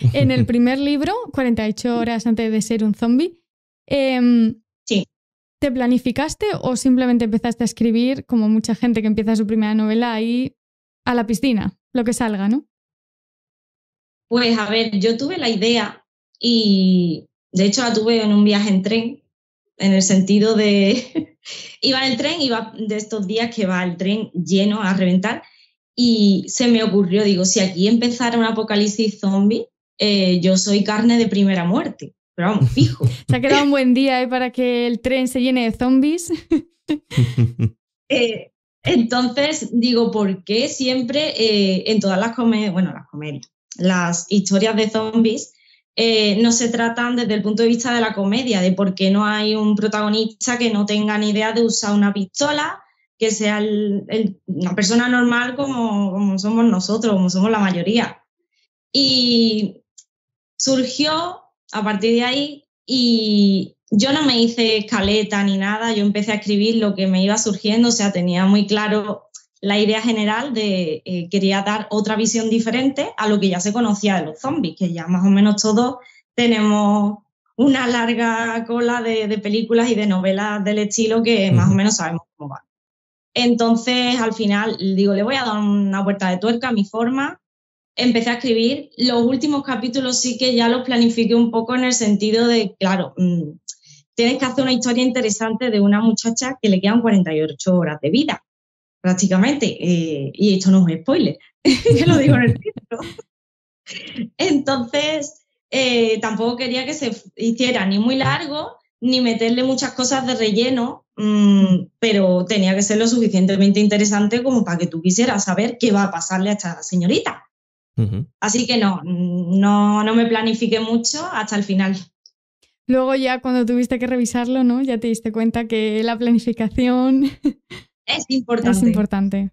En el primer libro, 48 horas antes de ser un zombie, em, sí. ¿te planificaste o simplemente empezaste a escribir, como mucha gente que empieza su primera novela ahí a la piscina, lo que salga, ¿no? Pues a ver, yo tuve la idea y de hecho la tuve en un viaje en tren, en el sentido de, iba en el tren, iba de estos días que va el tren lleno a reventar y se me ocurrió, digo, si aquí empezara un apocalipsis zombie, eh, yo soy carne de primera muerte. Pero vamos, fijo. Se ha quedado un buen día ¿eh? para que el tren se llene de zombies. Eh, entonces, digo, ¿por qué siempre en todas las comedias, bueno, las comedias, las historias de zombies no se tratan desde el punto de vista de la comedia, de por qué no hay un protagonista que no tenga ni idea de usar una pistola, que sea una persona normal como, como somos nosotros, como somos la mayoría. Y surgió a partir de ahí y yo no me hice escaleta ni nada, yo empecé a escribir lo que me iba surgiendo, o sea, tenía muy claro la idea general de eh, quería dar otra visión diferente a lo que ya se conocía de los zombies, que ya más o menos todos tenemos una larga cola de, películas y de novelas del estilo que más o menos sabemos cómo van. Entonces, al final, digo, le voy a dar una vuelta de tuerca a mi forma empecé a escribir. Los últimos capítulos sí que ya los planifiqué un poco en el sentido de, claro, mm, tienes que hacer una historia interesante de una muchacha que le quedan 48 horas de vida, prácticamente. Eh, y esto no es spoiler, yo lo digo en el título. Entonces, eh, tampoco quería que se hiciera ni muy largo, ni meterle muchas cosas de relleno, mm, pero tenía que ser lo suficientemente interesante como para que tú quisieras saber qué va a pasarle a esta señorita. Así que no, no, no me planifiqué mucho hasta el final. Luego ya cuando tuviste que revisarlo, ¿no? Ya te diste cuenta que la planificación es importante. Es importante.